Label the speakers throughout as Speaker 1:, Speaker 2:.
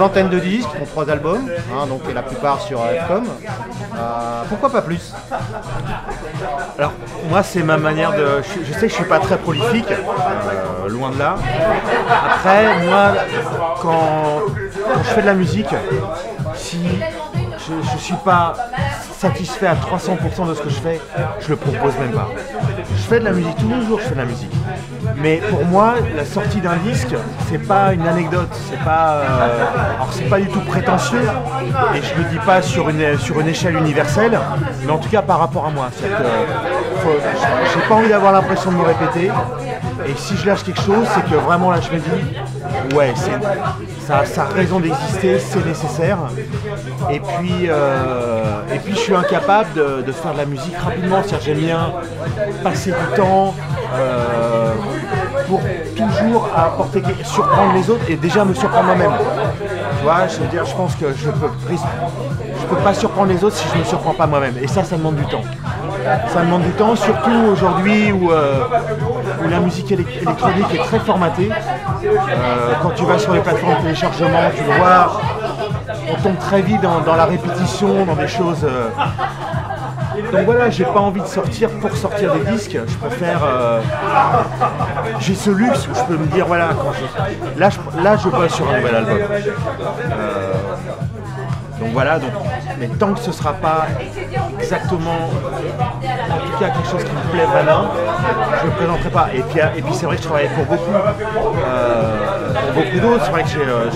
Speaker 1: Vingtaine de disques, dont trois albums, hein, donc et la plupart sur FCOM. Euh, pourquoi pas plus?
Speaker 2: Alors, moi, c'est ma manière de. Je, je sais que je suis pas très prolifique, euh, loin de là. Après, moi, quand, quand je fais de la musique, si je ne suis pas satisfait à 300% de ce que je fais, je le propose même pas. Je fais de la musique tous les jours, je fais de la musique. Mais pour moi, la sortie d'un disque, c'est pas une anecdote, c'est pas, euh, alors c'est pas du tout prétentieux, et je le dis pas sur une sur une échelle universelle, mais en tout cas par rapport à moi. Faut- j'ai pas envie d'avoir l'impression de me répéter. Et si je lâche quelque chose, c'est que vraiment là je me dis, ouais, ça a raison d'exister, c'est nécessaire. Et puis, euh, et puis je suis incapable de, de faire de la musique rapidement. C'est-à-dire j'aime bien passer du temps euh, pour toujours apporter, surprendre les autres et déjà me surprendre moi-même. Tu vois, je veux dire, je pense que je peux, peux pas surprendre les autres si je me surprends pas moi-même. Et ça, ça demande du temps. Ça demande du temps, surtout aujourd'hui où, euh, la musique élec- électronique est très formatée. Euh, quand tu vas sur les plateformes de téléchargement, tu le vois, on tombe très vite dans, dans la répétition, dans des choses. euh. Donc voilà, j'ai pas envie de sortir pour sortir des disques. Je préfère. euh, J'ai ce luxe où je peux me dire voilà, quand je- là, je, là je bosse sur un nouvel album. Euh, donc voilà, donc, mais tant que ce sera pas exactement, en tout cas quelque chose qui me plaît vraiment, je ne le présenterai pas. Et puis, et puis c'est vrai que je travaille pour beaucoup, euh, pour beaucoup d'autres. C'est vrai que j'ai, euh,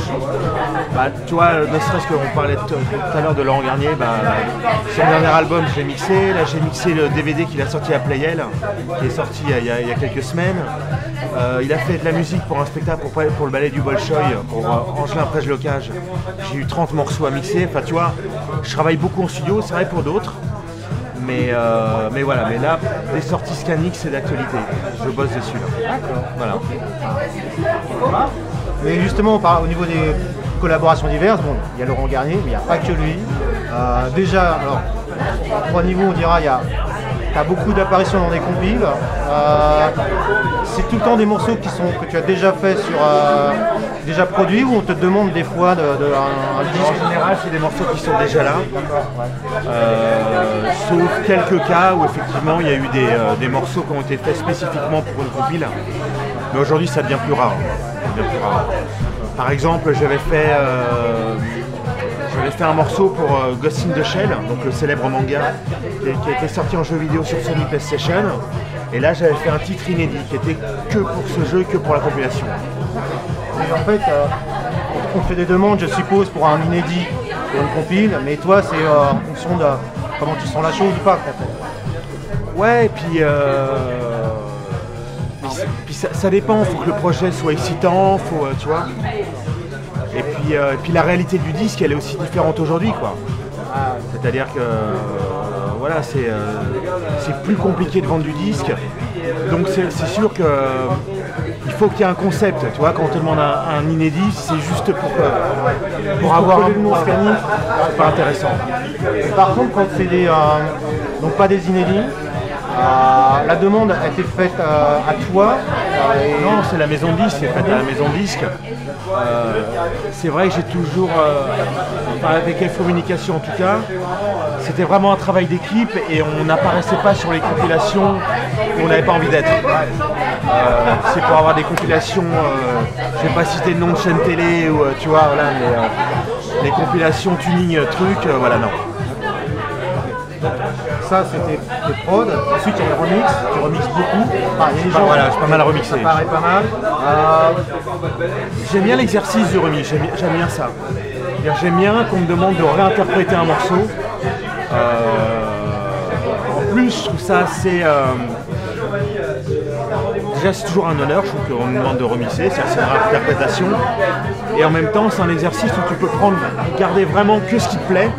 Speaker 2: bah, tu vois, ne serait-ce qu'on parlait tout à l'heure de Laurent Garnier, bah, son dernier album je l'ai mixé. Là j'ai mixé le DVD qu'il a sorti à Playel, qui est sorti il y a quelques semaines. Euh, il a fait de la musique pour un spectacle pour, pour le ballet du Bolchoï, pour euh, Angelin Prège-Locage. J'ai eu 30 morceaux à mixer. Enfin, tu vois, je travaille beaucoup en studio, c'est vrai pour d'autres. Mais, euh, mais voilà, mais là, des sorties Scanix, c'est d'actualité. Je bosse dessus. là. Voilà.
Speaker 1: Mais justement, par- au niveau des collaborations diverses, bon, il y a Laurent Garnier, mais il n'y a pas que lui. Déjà, alors, à trois niveaux, on dira, il y a t'as beaucoup d'apparitions dans des compiles. Euh, c'est tout le temps des morceaux qui sont, que tu as déjà fait sur euh, déjà produits ou on te demande des fois de, un disque?
Speaker 2: En général, c'est des morceaux qui sont déjà là. Euh, sauf quelques cas où effectivement il y a eu des, euh, des morceaux qui ont été faits spécifiquement pour une compile. Mais aujourd'hui, ça devient plus rare. Ça devient plus rare. Par exemple, j'avais fait, euh, j'avais fait un morceau pour euh, Ghost in the Shell, donc le célèbre manga qui, a été sorti en jeu vidéo sur Sony PlayStation. Et là, j'avais fait un titre inédit qui était que pour ce jeu, que pour la compilation.
Speaker 1: Et en fait, euh, on fait des demandes, je suppose, pour un inédit, pour une compile, mais toi, c'est euh, en fonction de comment tu sens la chose ou pas. fait.
Speaker 2: Ouais, et puis, euh, puis ça, ça dépend, faut que le projet soit excitant, faut, tu vois. Et puis, euh, et puis la réalité du disque, elle est aussi différente aujourd'hui, quoi. C'est-à-dire que, euh, voilà, c'est euh, c'est plus compliqué de vendre du disque. Donc c'est sûr que il faut qu'il y ait un concept, tu vois, quand on te demande un, un inédit, c'est juste pour, pour avoir un
Speaker 1: nom Scanix.
Speaker 2: c'est pas intéressant.
Speaker 1: Et par contre, quand c'est des, euh, donc pas des inédits, euh, la demande a été faite à toi.
Speaker 2: Non, c'est la maison disque, c'est fait à la maison disque. Euh, c'est vrai que j'ai toujours, euh, avec F Communication en tout cas, c'était vraiment un travail d'équipe et on n'apparaissait pas sur les compilations où on n'avait pas envie d'être. Euh, c'est pour avoir des compilations, je vais pas citer le nom de chaîne télé ou tu vois, mais les compilations tuning euh, voilà, non.
Speaker 1: Ça, c'était tes prods. Ensuite, il y a les remix. Tu remixes beaucoup. Enfin, il y a des
Speaker 2: Enfin,
Speaker 1: gens-
Speaker 2: voilà, j'ai pas mal remixé.
Speaker 1: Ça paraît pas mal. Euh,
Speaker 2: J'aime bien l'exercice du remix, j'aime j'aime bien ça. J'aime bien qu'on me demande de réinterpréter un morceau. Euh, en plus, je trouve ça assez. euh, Déjà, c'est toujours un honneur, je trouve qu'on me demande de remixer, c'est c'est une. Et en même temps, c'est un exercice où tu peux prendre, garder vraiment que ce qui te plaît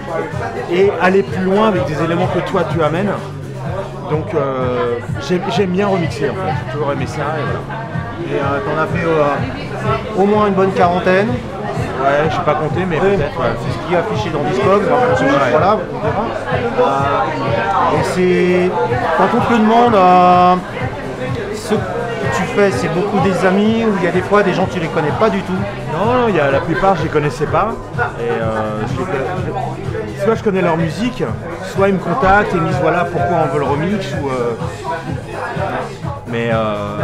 Speaker 2: et aller plus loin avec des éléments que toi tu amènes. Donc, euh, j'aime bien remixer en fait, j'ai toujours aimé ça. Et voilà.
Speaker 1: et euh, t'en as fait euh, au moins une bonne quarantaine.
Speaker 2: Ouais, je sais pas compter, mais peut-être. ouais.
Speaker 1: C'est ce qui est affiché dans ce chiffre-là, on verra. Et c'est quand on te demande ce tu fais, c'est beaucoup des amis ou il y a des fois des gens tu les connais pas du tout?
Speaker 2: Non, il y a, la plupart je les connaissais pas. Et euh, je- soit je connais leur musique, soit ils me contactent et ils me disent voilà pourquoi on veut le remix. Ou, euh, mais, euh,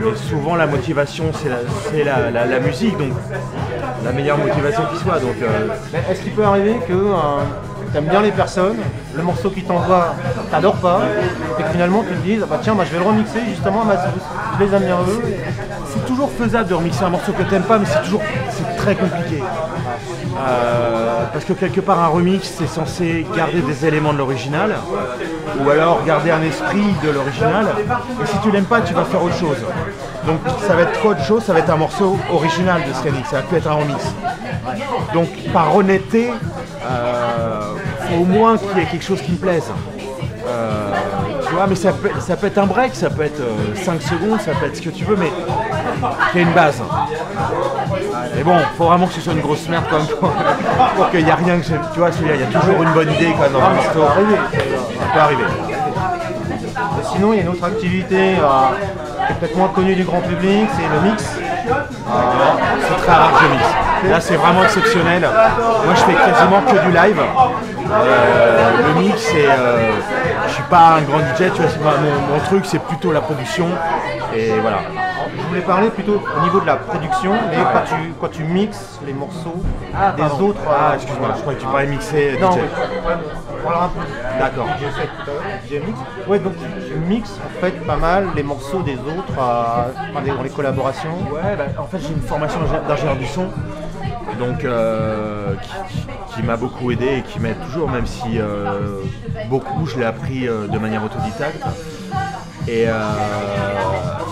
Speaker 2: mais souvent la motivation c'est la, c'est la- la- la musique, donc la meilleure motivation qui soit. Donc, euh,
Speaker 1: Mais Est-ce qu'il peut arriver que tu aimes bien les personnes, le morceau qui t'envoie, t'adores pas, et que finalement tu te dises ah bah tiens, bah, je vais le remixer justement à ma sauce. Je les aime bien eux.
Speaker 2: c'est toujours faisable de remixer un morceau que t'aimes pas, mais c'est toujours c'est très compliqué. Euh, parce que quelque part un remix c'est censé garder des éléments de l'original ou alors garder un esprit de l'original. Et si tu l'aimes pas tu vas faire autre chose. Donc ça va être autre chose ça va être un morceau original de ce remix ça va plus être un remix. Donc par honnêteté euh, au moins qu'il y ait quelque chose qui me plaise. Euh, tu vois mais ça peut, ça peut être un break ça peut être 5 secondes ça peut être ce que tu veux mais qu'il y ait une base mais bon, faut vraiment que ce soit une grosse merde quand même pour, pour qu'il n'y a rien que j'aime. Tu vois, il y a toujours une bonne idée quand même dans un morceau. Ça peut arriver.
Speaker 1: Et sinon, il y a une autre activité euh, qui est peut-être moins connue du grand public, c'est le mix.
Speaker 2: C'est très rare que je mixe. Là, c'est vraiment exceptionnel. Moi, je fais quasiment que du live. Euh, le mix, c'est. euh, je suis pas un grand DJ, tu vois, mon, mon truc, c'est plutôt la production. Et voilà.
Speaker 1: Je voulais parler plutôt au niveau de la production, mais quand tu, quand tu mixes les morceaux des
Speaker 2: pardon.
Speaker 1: autres.
Speaker 2: Ah,
Speaker 1: euh,
Speaker 2: excuse-moi, je croyais que tu parlais mixer
Speaker 1: Non, un peu
Speaker 2: D'accord.
Speaker 1: DJ set tout à l'heure, DJ mix. Ouais, donc tu, tu mixes en fait pas mal les morceaux des autres euh, des- dans les collaborations.
Speaker 2: Ouais, bah, en fait j'ai une formation d'ingé- d'ingénieur du son, donc euh, qui, m'a beaucoup aidé et qui m'aide toujours, même si euh, beaucoup je l'ai appris euh, de manière autodidacte. Et, euh,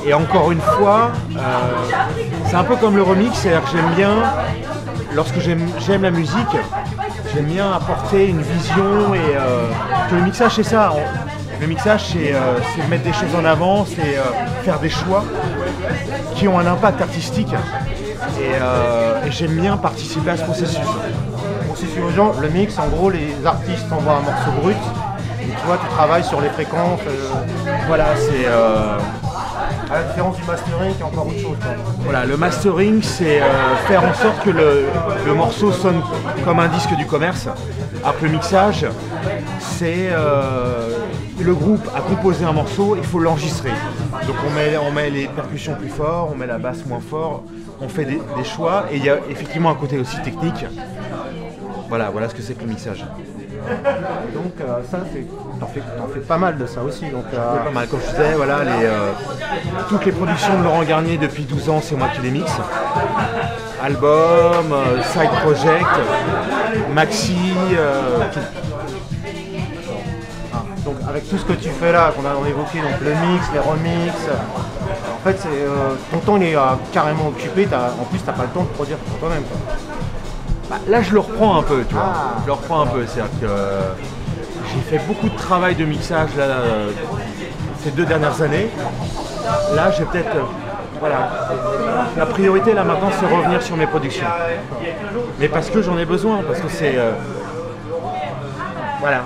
Speaker 2: et encore une fois, euh, c'est un peu comme le remix, c'est-à-dire que j'aime bien, lorsque j'aime la musique, j'aime bien apporter une vision et euh, que le mixage c'est ça. Le mixage c'est euh, c'est mettre des choses en avant, c'est faire des choix qui ont un impact artistique. Et, j'aime bien participer à ce processus.
Speaker 1: Gens, le mix, en gros, les artistes envoient un morceau brut. Et toi, tu travailles sur les fréquences,
Speaker 2: Voilà, c'est
Speaker 1: à la différence du mastering, qui est encore autre chose.
Speaker 2: voilà, le mastering, c'est euh, faire en sorte que le, morceau sonne comme un disque du commerce. Que le mixage, c'est euh, le groupe a composé un morceau, il faut l'enregistrer. Donc on met, on met les percussions plus fort, on met la basse moins fort, on fait des, des choix et il y a effectivement un côté aussi technique. Voilà, voilà ce que c'est que le mixage.
Speaker 1: Donc euh, ça, t'en fais, fais pas mal de ça aussi. Donc, euh,
Speaker 2: comme je disais, voilà, les, euh, toutes les productions de Laurent Garnier depuis 12 ans, c'est moi qui les mixe. Album, side project, maxi, tout.
Speaker 1: donc avec tout ce que tu fais là, qu'on a évoqué, donc le mix, les remixes, en fait, ton temps il est carrément occupé. en plus, t'as pas le temps de produire pour toi-même.
Speaker 2: Bah, là, je le reprends un peu, tu vois.
Speaker 1: Ah.
Speaker 2: Je le reprends un peu, c'est-à-dire que euh, j'ai fait beaucoup de travail de mixage là, euh, ces deux dernières années. Là, j'ai peut-être. euh, voilà. La priorité là maintenant, c'est revenir sur mes productions. Mais parce que j'en ai besoin, parce que c'est. euh, voilà.